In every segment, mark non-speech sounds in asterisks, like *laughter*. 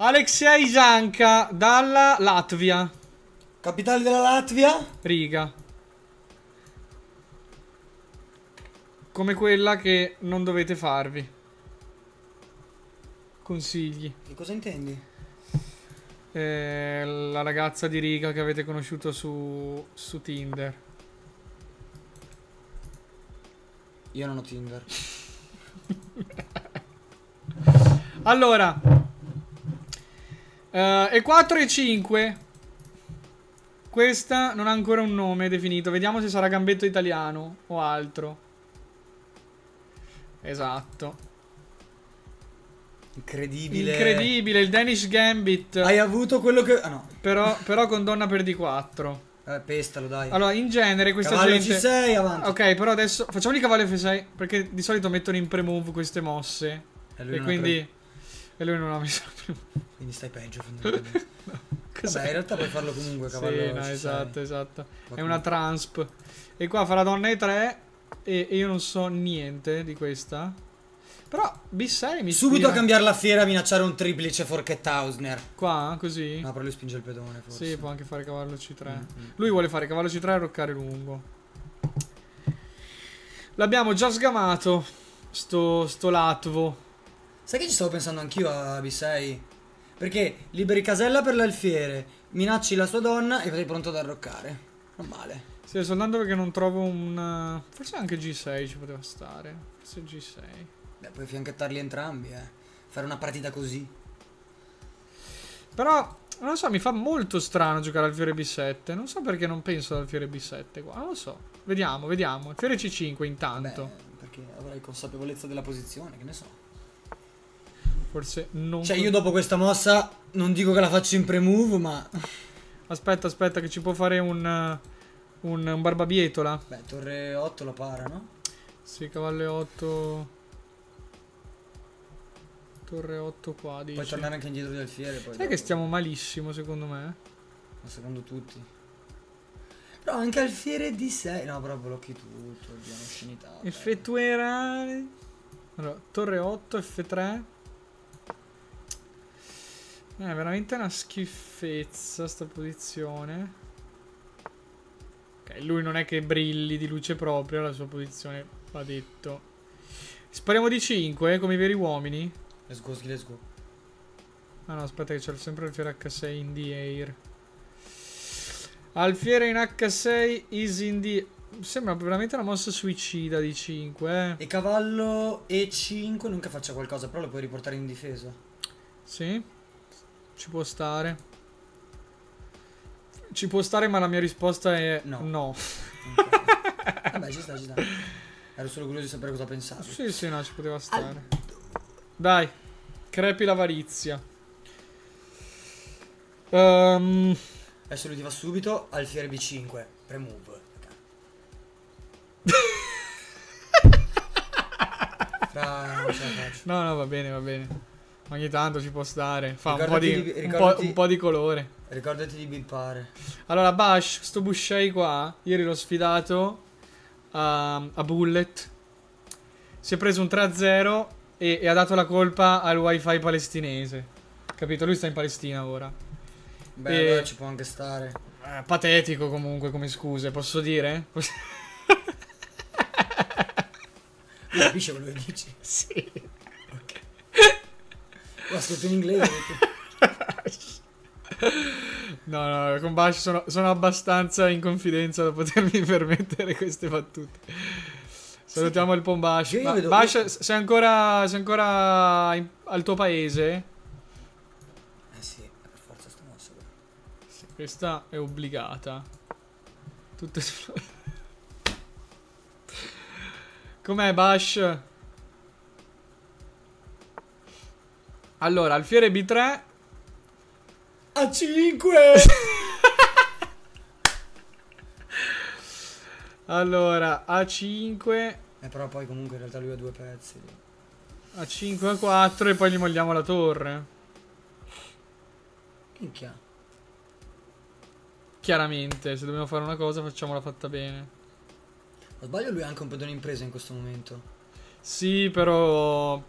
Alexei Janka dalla Latvia. Capitale della Latvia? Riga. Come quella che non dovete farvi. Consigli. Che cosa intendi? Eh, la ragazza di Riga che avete conosciuto su, su Tinder. Io non ho Tinder. *laughs* Allora. Eh, e 4 e 5. Questa non ha ancora un nome definito. Vediamo se sarà gambetto italiano o altro. Esatto. Incredibile. Incredibile, il Danish Gambit. Hai avuto quello che... Ah no. Però, però con donna per D4. Vabbè, pestalo, dai. Allora, in genere questa Cavallo gente... C6, avanti. Ok, però adesso facciamo il cavallo F6 perché di solito mettono in pre-move queste mosse. E E quindi... E lui non ha messo più. Quindi stai peggio, fondamentalmente. *laughs* Vabbè, in realtà puoi farlo comunque, cavallo Sì, no, C6. esatto, esatto. Va È una transp. E qua fa la donna E3 e, e io non so niente di questa. Però B6 mi Subito a cambiare la fiera, minacciare un triplice forchetta Hausner. Qua, così? No, però lui spinge il pedone, forse. sì, può anche fare cavallo C3. Mm-mm. Lui vuole fare cavallo C3 e roccare lungo. L'abbiamo già sgamato. Sto, sto latvo. Sai che ci stavo pensando anch'io a B6? Perché liberi casella per l'alfiere, minacci la sua donna e sei pronto ad arroccare. Non male. Sì, soltanto perché non trovo un... Forse anche G6 ci poteva stare. Forse G6. Beh, puoi fianchettarli entrambi, eh. Fare una partita così. Però, non lo so, mi fa molto strano giocare al fiore B7. Non so perché non penso al fiore B7 qua. Non lo so. Vediamo, vediamo. Fiore C5 intanto. Beh, perché avrai consapevolezza della posizione, che ne so. Forse non... Cioè, io dopo questa mossa non dico che la faccio in pre-move, ma... *laughs* Aspetta, aspetta, che ci può fare un... Un, un barbabietola. Beh, torre 8 la para, no? Sì, cavallo 8... Torre 8 qua, dici. Puoi tornare anche indietro di alfiere, poi... Sai che stiamo malissimo, secondo me? Ma secondo tutti. Però anche alfiere di 6. No, però blocchi tutto, oddio, un'oscenità. Effettuare... Allora, torre 8, F3. È veramente una schifezza sta posizione. Ok, lui non è che brilli di luce propria, la sua posizione va detto. Spariamo di 5 come i veri uomini. Let's go, let's go. Ah no, aspetta che c'è sempre il fiere H6 in the air. Alfiere in H6 is in the... Sembra veramente una mossa suicida di 5, eh. E cavallo E5 non che faccia qualcosa, però lo puoi riportare in difesa. Sì, ci può stare. Ci può stare, ma la mia risposta è No. no. Ok. Vabbè, ci sta, ci sta. Ero solo curioso di sapere cosa pensavi. Sì, sì, no, ci poteva stare. Dai, crepi l'avarizia. Ehm, Adesso lui ti va subito, alfiere B5, premove. *laughs* Fra, non ce la faccio. no, no, va bene, va bene. Ogni tanto ci può stare. Fa un po, di, di- un, po', un po' di colore. Ricordati di bippare. Allora, Bash, sto Bushei qua, ieri l'ho sfidato a, a Bullet. Si è preso un 3-0 e, e ha dato la colpa al wifi palestinese. Capito? Lui sta in Palestina ora. Beh, E- allora ci può anche stare. Eh, patetico comunque come scuse, posso dire? *laughs* Lui capisce quello che dici. sì. Lo ascolto in inglese. *laughs* No, no, con Bash sono, sono abbastanza in confidenza da potermi *laughs* permettere queste battute. Salutiamo il buon Bash. Io vedo- Bash, sei ancora, sei ancora in- al tuo paese? Eh sì, per forza sta mossa. però. Sì, questa è obbligata. Tutte *laughs* Com'è Bash? Allora, alfiere B3. A 5! *laughs* Allora, A5. Eh, però poi comunque in realtà lui ha due pezzi. A5 A4 e poi gli molliamo la torre. Minchia. Chiaramente, se dobbiamo fare una cosa facciamola fatta bene. Non sbaglio lui ha anche un pedone in presa in questo momento. Sì, però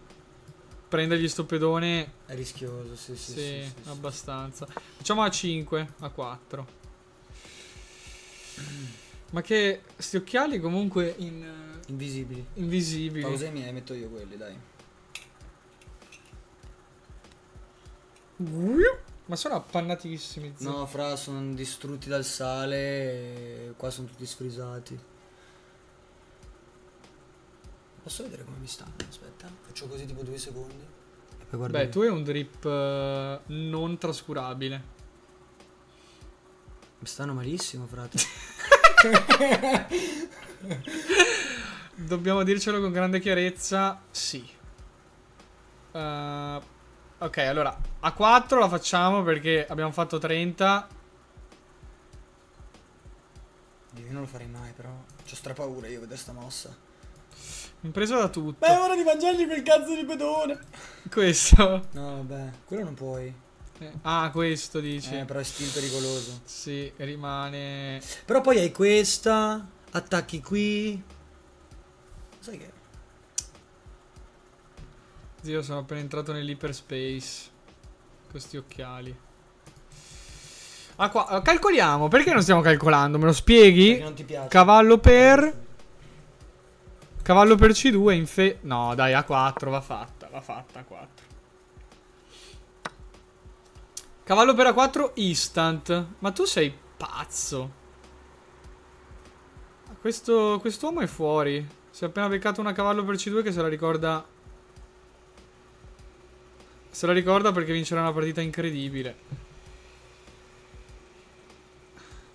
prendergli sto pedone. È rischioso, sì, sì, Sì, sì, sì, abbastanza. Facciamo a 5, a 4. Ma che sti occhiali comunque in, Invisibili. invisibili. Pausa i miei, metto io quelli, dai. Ma sono appannatissimi. zio. No, fra, sono distrutti dal sale e qua sono tutti sfrisati. Posso vedere come mi stanno? Aspetta, faccio così tipo due secondi. E poi guardo Beh, io. tu hai un drip eh, non trascurabile. Mi stanno malissimo, frate. *laughs* *laughs* Dobbiamo dircelo con grande chiarezza. Sì. Eh, ok, allora a 4 la facciamo perché abbiamo fatto 30. Dio, io non lo farei mai, però. C'ho stra paura io vedere sta mossa. Impreso da tutto. ora di mangiargli quel cazzo di pedone. Questo. No, vabbè, quello non puoi. Eh, Ah, questo dici. Eh, però è still pericoloso. Sì, rimane. Però poi hai questa, attacchi qui. Sai che? Zio, sono appena entrato nell'hyperspace. Questi occhiali. Ah, qua, calcoliamo. Perché non stiamo calcolando? Me lo spieghi? Perché non ti piace. Cavallo per. Cavallo per C2 in fe. No, dai, A4 va fatta. Va fatta A4. Cavallo per A4 instant. Ma tu sei pazzo. Questo, quest'uomo è fuori. Si è appena beccato una cavallo per C2 che se la ricorda. Se la ricorda perché vincerà una partita incredibile.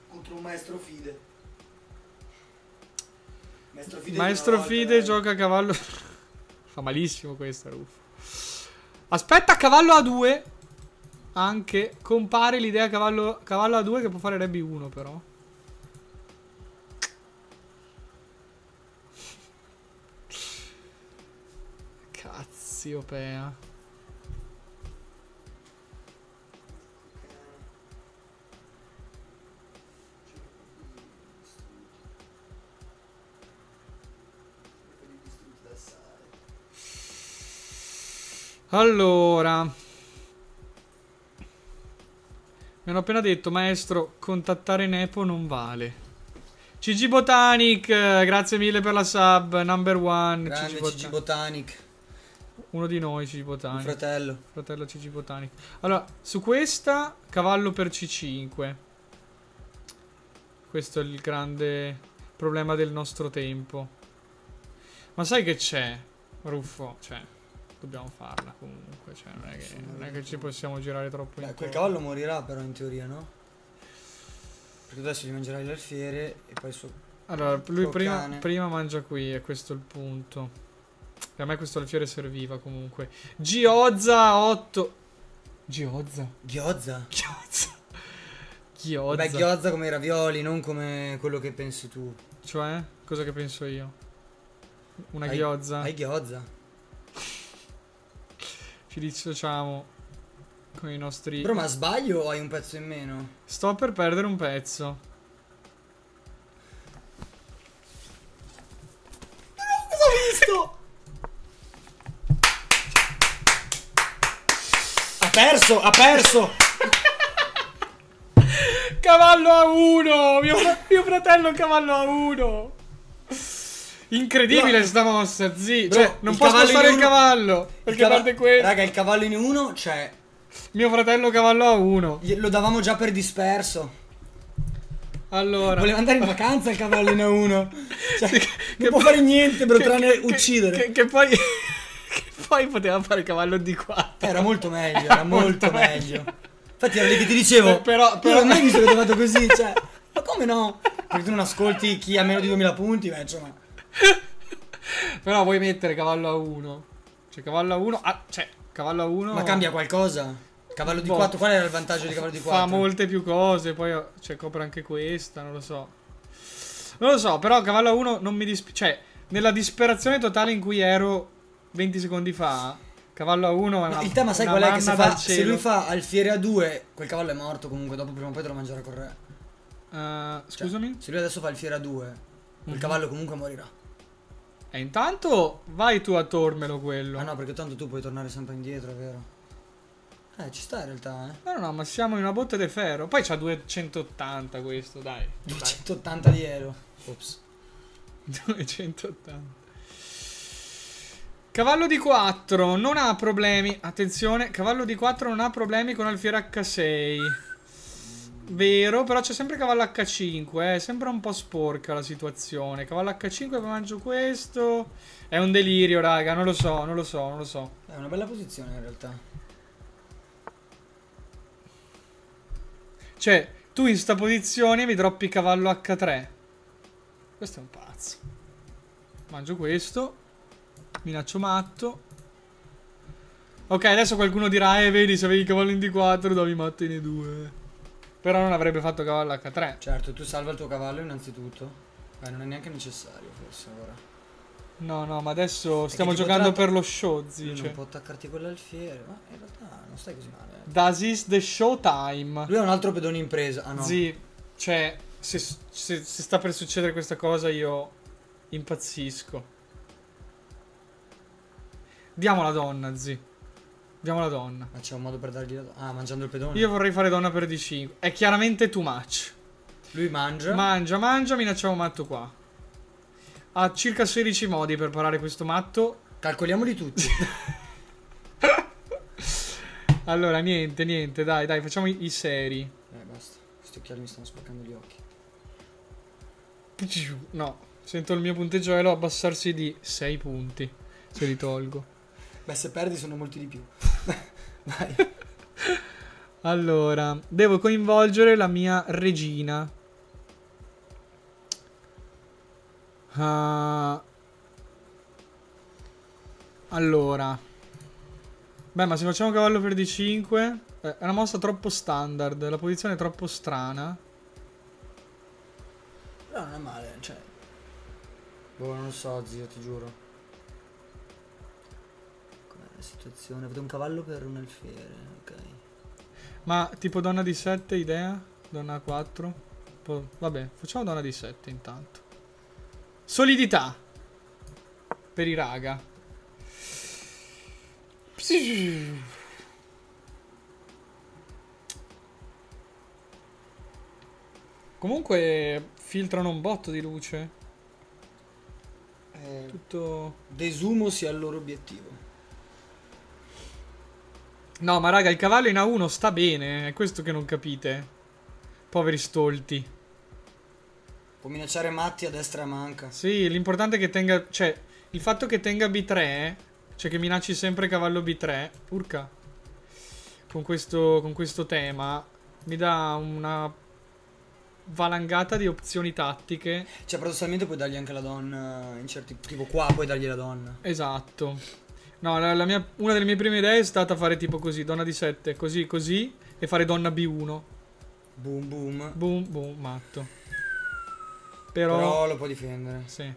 Contro un maestro fide. Maestro fide, Maestro Fide gioca a cavallo. *laughs* Fa malissimo questo, Ruffo. Aspetta, cavallo A2. Anche compare l'idea cavallo, cavallo A2 che può fare re B1 però. Cazziopea. Allora. Mi hanno appena detto, maestro, contattare Nepo non vale. CG Botanic, grazie mille per la sub, number one. Grande CG CG Botanic. Uno di noi, CG Un Botanic. fratello. Fratello CG Botanic. Allora, su questa, cavallo per C5. Questo è il grande problema del nostro tempo. Ma sai che c'è, Ruffo? Cioè, dobbiamo farla comunque. Cioè, non è che, non è che ci possiamo girare troppo Beh, quel cavallo morirà però in teoria, no? Perché adesso gli mangerai l'alfiere e poi il suo... Allora, lui prima, prima mangia qui, è questo il punto. E a me questo alfiere serviva comunque. Giozza 8. Giozza. Ghiozza. Giozza. Ghiozza. Beh, ghiozza come i ravioli, non come quello che pensi tu. Cioè, cosa che penso io? Una Hai- ghiozza. Hai ghiozza. Ci dissociamo con i nostri. Però ma sbaglio o hai un pezzo in meno? Sto per perdere un pezzo. Cosa ho visto? ha perso, ha perso! Cavallo a uno! Mio, fra- mio fratello cavallo a uno! Incredibile Bro, sta mossa, zi. bro, cioè, non il può spostare il cavallo. Il Perché cava- parte questo. Raga, il cavallo in uno, cioè, Mio fratello cavallo a uno. lo davamo già per disperso. Allora. Voleva andare in vacanza il cavallo in uno. *laughs* Cioè, Sì, non può fare niente, bro, che- tranne che- uccidere. Che, che poi. *laughs* che poi poteva fare il cavallo di qua. Era molto meglio, era *laughs* molto meglio. Infatti era lì che ti dicevo. Eh, però- Io però- non ho mai visto che ho fatto così, cioè. Ma come no? Perché tu non ascolti chi ha meno di 2000 punti, beh, insomma. *laughs* Però vuoi mettere cavallo a 1. Cioè, cavallo a 1. Ah, cioè, cavallo a 1. Ma cambia qualcosa? Cavallo di Boh. 4, qual era il vantaggio di cavallo di 4? Fa molte più cose. Poi cioè, copre anche questa. Non lo so. Non lo so. Però cavallo a 1 non mi dispiace. Cioè, nella disperazione totale in cui ero 20 secondi fa. Cavallo a 1 è una Ma il tema sai qual è? Che se, fa, se lui fa alfiere a 2, quel cavallo è morto comunque, dopo prima o poi te lo mangerà con re. Cioè, scusami? se lui adesso fa alfiere a 2, quel Mhm. cavallo comunque morirà. E intanto vai tu a tormelo quello. Ah no, perché tanto tu puoi tornare sempre indietro, è vero? Eh, ci sta in realtà, eh. No, no, no, ma siamo in una botte di ferro. Poi c'ha 280 questo, dai. Dai. 180 di euro. Ops. *laughs* 280. Cavallo di 4 non ha problemi. Attenzione, cavallo di 4 non ha problemi con alfiere H6. Vero, però c'è sempre cavallo H5, eh. Sembra un po' sporca la situazione. Cavallo H5 poi mangio questo. È un delirio, raga, non lo so, non lo so, non lo so. È una bella posizione in realtà. Cioè, tu in sta posizione mi droppi cavallo H3. Questo è un pazzo. Mangio questo. Minaccio matto. Ok, adesso qualcuno dirà, eh, vedi, se avevi cavallo in D4 davi matto in E2. Però non avrebbe fatto cavallo H3. Certo, tu salva il tuo cavallo innanzitutto. Eh, non è neanche necessario forse ora. No, no, ma adesso stiamo ti giocando per lo show, zice. non può attaccarti quell'alfiere, ma in realtà non stai così male. eh. Das is the showtime. Lui ha un altro pedone in presa. Ah no. Zi, cioè, se, se- se sta per succedere questa cosa io impazzisco. Diamo la donna, zi. Diamo la donna. Ma c'è un modo per dargli la... Ah, mangiando il pedone. Io vorrei fare donna per D5. È chiaramente too much. Lui mangia. Mangia, mangia, minacciamo matto qua. Ha circa 16 modi per parare questo matto. Calcoliamoli tutti. *laughs* Allora, niente, niente, dai, dai, facciamo i, i seri. eh, basta. Questi occhiali mi stanno spaccando gli occhi. No, sento il mio punteggio abbassarsi di 6 punti. Se li tolgo. Beh, se perdi sono molti di più. Vai. Allora, devo coinvolgere la mia regina. Ah. allora. Beh, ma se facciamo cavallo per D5... eh, è una mossa troppo standard, la posizione è troppo strana. Però non è male, cioè. Boh, non so, zio, ti giuro. Situazione? Vedo un cavallo per un alfiere, ok. Ma tipo donna di 7 idea? Donna 4? Po- vabbè, facciamo donna di 7 intanto. Solidità. Per i raga. Comunque filtrano un botto di luce. Eh, Tutto... desumo sia il loro obiettivo. No, ma raga, il cavallo in A1 sta bene. È questo che non capite. Poveri stolti. Può minacciare matti a destra e a manca. Sì, l'importante è che tenga. Cioè, il fatto che tenga B3, cioè che minacci sempre cavallo B3, urca. Con questo, con questo tema, mi dà una valangata di opzioni tattiche. Cioè, paradossalmente puoi dargli anche la donna in certi... Tipo qua puoi dargli la donna. Esatto. No, la, la mia, una delle mie prime idee è stata fare tipo così, donna di 7, così, così, e fare donna B1. Boom boom. Boom, boom, matto. Però... Però lo può difendere. Sì.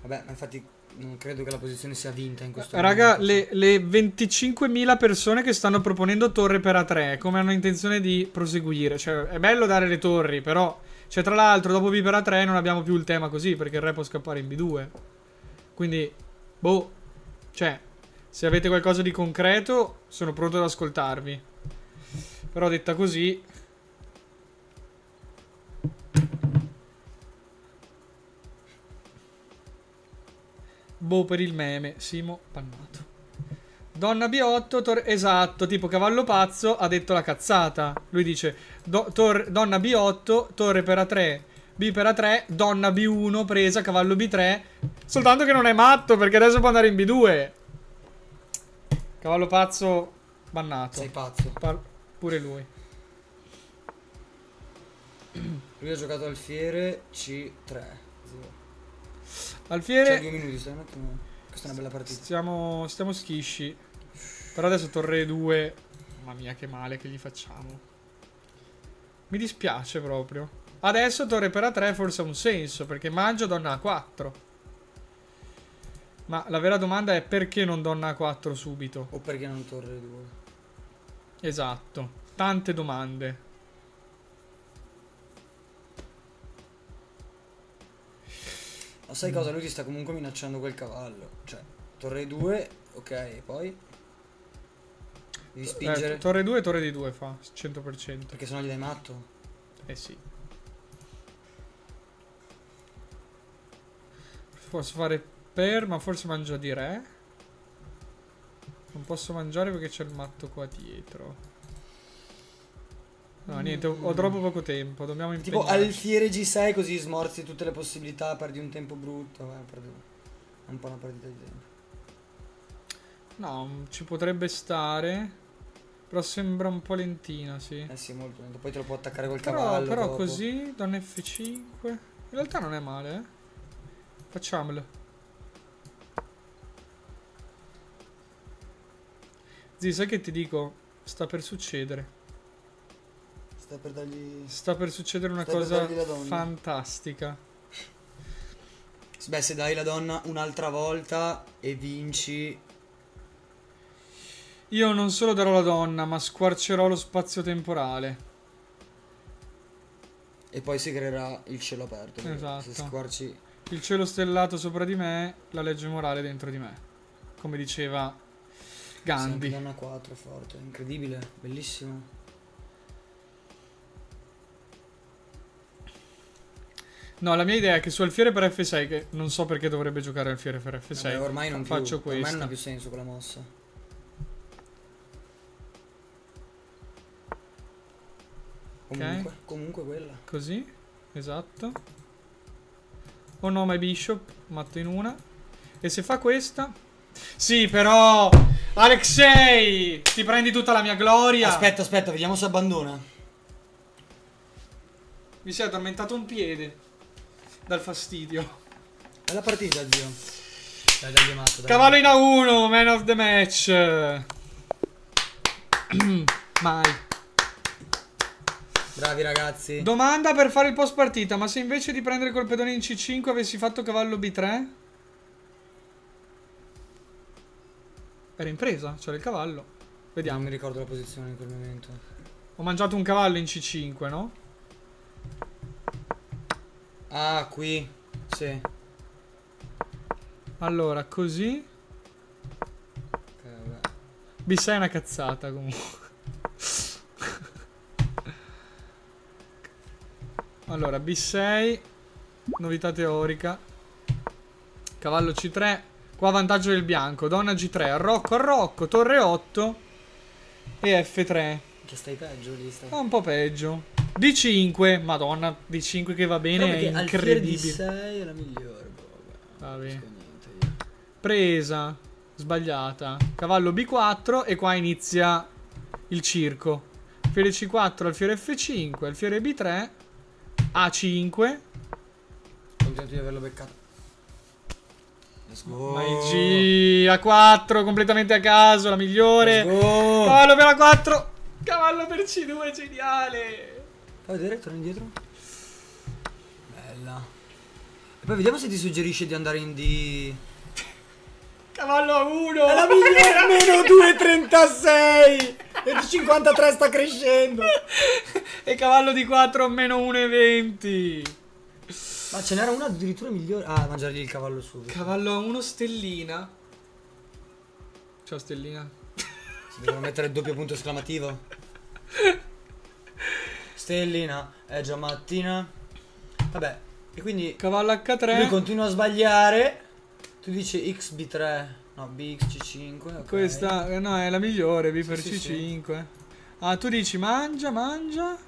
Vabbè, ma infatti non credo che la posizione sia vinta in questo Raga, momento. le, le 25.000 persone che stanno proponendo torre per A3, come hanno intenzione di proseguire? Cioè, è bello dare le torri, però... Cioè, tra l'altro, dopo B per A3 non abbiamo più il tema così, perché il re può scappare in B2. Quindi, boh. Cioè, se avete qualcosa di concreto, sono pronto ad ascoltarvi. Però detta così... Boh per il meme, Simo pannato. Donna B8, tor- esatto, tipo cavallo pazzo ha detto la cazzata. Lui dice do- donna B8, torre per A3, B per A3, donna B1 presa, cavallo B3. Soltanto che non è matto perché adesso può andare in B2. Cavallo pazzo bannato. Sei pazzo. Par- pure lui. Lui ha giocato alfiere C3. Zio. Alfiere, Cioè, due minuti, stai un attimo. Questa è una bella partita. stiamo, stiamo schisci. Però adesso torre 2. Mamma mia, che male che gli facciamo. Mi dispiace proprio. Adesso torre per A3 forse ha un senso, perché mangio donna A4. Ma la vera domanda è perché non donna A4 subito? O perché non torre 2? Esatto. Tante domande. Ma sai cosa? Lui ti sta comunque minacciando quel cavallo. Cioè, torre 2, ok, poi... Devi spingere. Eh, torre 2 torre di 2 fa 100%. Perché sennò gli dai matto. Eh sì. Posso fare per, ma forse mangio di re. Non posso mangiare perché c'è il matto qua dietro. No, niente, ho, ho troppo poco tempo. Dobbiamo Tipo impegnarci. alfiere G6 così smorzi tutte le possibilità, perdi un tempo brutto. Eh, perdi un po' una perdita di tempo. No, mm, ci potrebbe stare. Però sembra un po' lentina, sì. Eh sì, molto lento. Poi te lo può attaccare col Però, cavallo. però dopo. così, donna F5. In realtà non è male, eh. Facciamolo. Zì, sai che ti dico? Sta per succedere. Sta per dargli... Sta per succedere una per cosa fantastica. Beh, se dai la donna un'altra volta e vinci... Io non solo darò la donna, ma squarcerò lo spazio temporale. E poi si creerà il cielo aperto. Esatto. Se squarci... Il cielo stellato sopra di me, la legge morale dentro di me. Come diceva Gandhi. Sì, anche donna 4 forte. Incredibile. Bellissimo. No, la mia idea è che su alfiere per F6, che non so perché dovrebbe giocare alfiere per F6. Vabbè, ormai non più, faccio Ormai non ha più senso quella mossa. Comunque, comunque quella. Così, esatto. Oh no, my bishop, matto in una. E se fa questa... Sì, però... Alexei! Ti prendi tutta la mia gloria. Aspetta, aspetta, vediamo se abbandona. Mi si è addormentato un piede. Dal fastidio. È la partita, zio. Dai, dai, matto, dai. Cavallo in A1, man of the match. *clears throat* Mai. Bravi ragazzi. Domanda per fare il post partita, ma se invece di prendere col pedone in C5 avessi fatto cavallo B3? Era in presa, c'era il cavallo. Non Vediamo. mi ricordo la posizione in quel momento. Ho mangiato un cavallo in C5, no? Ah, qui. Sì. Allora, così. Ok, vabbè. B6 è una cazzata comunque. allora, B6. Novità teorica. Cavallo C3. Qua vantaggio del bianco. Donna G3. Arrocco, arrocco. Torre 8. E F3. Che stai peggio lì, stai. Un po' peggio. D5. Madonna, D5 che va bene. È alfiere di incredibile. 6 è la migliore. boh, io. Presa. Sbagliata. Cavallo B4 e qua inizia il circo. Alfiere C4, alfiere F5, alfiere B3, A5, Contento di averlo beccato. Let's go. ma G A4 completamente a caso, la migliore. Cavallo per A4, cavallo per C2, geniale. Fai vedere, torna indietro. Bella. E poi vediamo se ti suggerisce di andare in D. Cavallo A1. È la migliore! *laughs* Meno 2,36! E di 53 sta crescendo! E cavallo di 4 meno 1,20. Ma ce n'era una addirittura migliore. Ah, mangiargli il cavallo subito. Cavallo A1 stellina. Ciao stellina. Si devono mettere il doppio punto esclamativo. *laughs* Stellina, è già mattina. Vabbè, e quindi Cavallo H3. lui continua a sbagliare. Tu dici XB3, no, BXC5. ok. Questa, eh, no, è la migliore, B per Sì, sì, C5. Ah, tu dici mangia, mangia.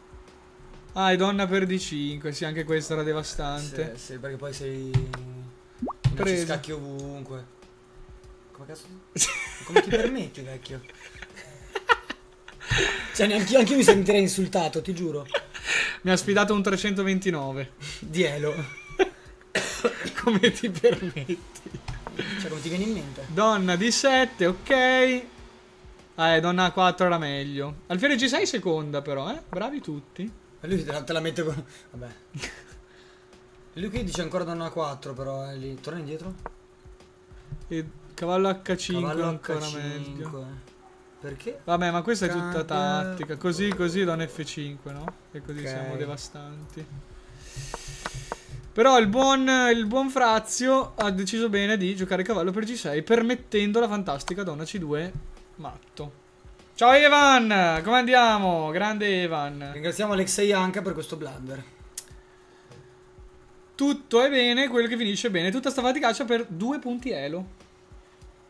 Ah, è donna per D5, sì, anche questa era devastante. Sì, sì, perché poi sei. Preso. Preso. scacchi ovunque. Come cazzo? Come ti permetti, vecchio? *laughs* Cioè, neanche io mi sentirei insultato, ti giuro. Mi ha sfidato un 329. Dielo. Come ti permetti? Cioè, come ti viene in mente? Donna D7, ok. Ah, eh, donna A4 era meglio. Alfiere G6 seconda però, eh. Bravi tutti. E lui te la, te la mette con. Vabbè. Lui qui dice ancora donna 4, però è lì. Torna indietro. E cavallo H5 Cavallo ancora H5. meglio. Perché? Vabbè, ma questa è tutta tattica. Così, così, donna F5, no? E così Ok. siamo devastanti. Però il buon, il buon Frazio ha deciso bene di giocare cavallo per G6, permettendo la fantastica donna C2 matto. Ciao Evan, come andiamo? Grande Evan. Ringraziamo Alexei anche per questo blunder. Tutto è bene, quello che finisce bene. Tutta sta faticaccia per due punti elo.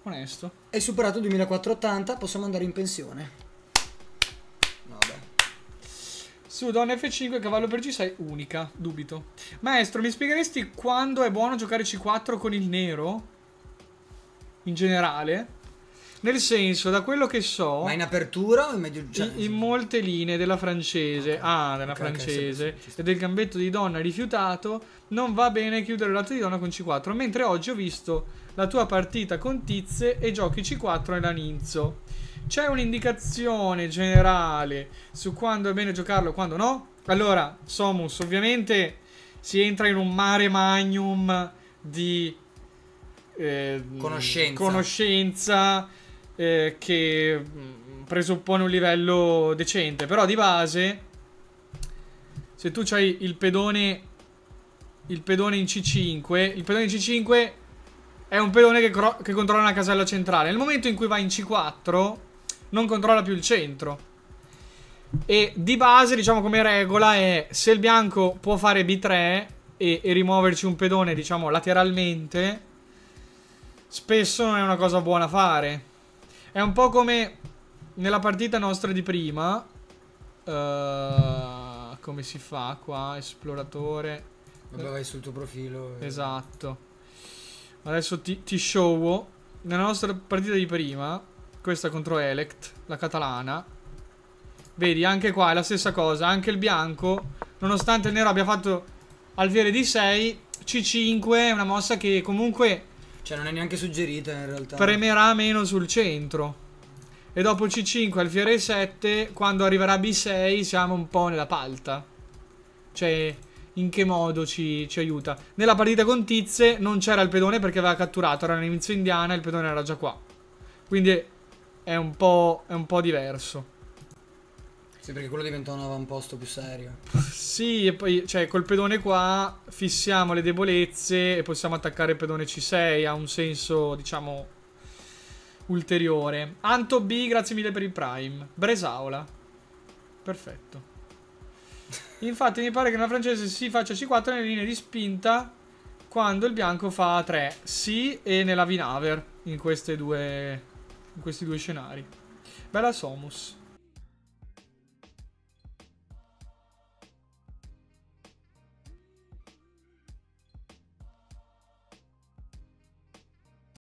Onesto. Hai superato 2480, possiamo andare in pensione. Vabbè. Su donna F5 cavallo per G6 unica, dubito. Maestro, mi spiegheresti quando è buono giocare C4 con il nero? In generale? Nel senso, da quello che so... Ma in apertura o in medio... Cioè, in, in molte linee della francese, ah, della Ok, ok, francese, sì. e del gambetto di donna rifiutato, non va bene chiudere lato di donna con C4. Mentre oggi ho visto la tua partita con Tizze e giochi C4 nella Ninzo. C'è un'indicazione generale su quando è bene giocarlo e quando no? Allora, Somus, ovviamente si entra in un mare magnum di eh, Conoscenza. conoscenza, eh, che mm, presuppone un livello decente. Però di base, se tu hai il pedone, il pedone in C5, il pedone in C5 è un pedone che, che controlla una casella centrale. Nel momento in cui va in C4, non controlla più il centro. E di base, diciamo come regola, è se il bianco può fare B3 e, e rimuoverci un pedone, diciamo, lateralmente, spesso non è una cosa buona fare. È un po' come nella partita nostra di prima. eh, come si fa qua? Esploratore. Vabbè, vai sul tuo profilo. e- Esatto. Adesso ti, ti showo. Nella nostra partita di prima, questa contro Elect, la catalana. Vedi, anche qua è la stessa cosa. Anche il bianco, nonostante il nero abbia fatto alfiere di 6, C5 è una mossa che comunque Cioè, non è neanche suggerita in realtà. premerà meno sul centro. E dopo C5 alfiere 7, quando arriverà B6 siamo un po' nella palta. Cioè, in che modo ci, ci aiuta? Nella partita con Tizze non c'era il pedone perché aveva catturato, era un'inizio indiana e il pedone era già qua. Quindi è un po', è un po' diverso. Sì, perché quello diventa un avamposto più serio. *laughs* Sì, e poi, cioè, col pedone qua fissiamo le debolezze e possiamo attaccare il pedone C6. Ha un senso, diciamo, ulteriore. Anto B, grazie mille per il Prime. Bresaola. Perfetto. Infatti, mi pare che nella francese si faccia C4 nelle linee di spinta quando il bianco fa 3. Sì, e nella Vinaver in, due, in questi due scenari. Bella Somus.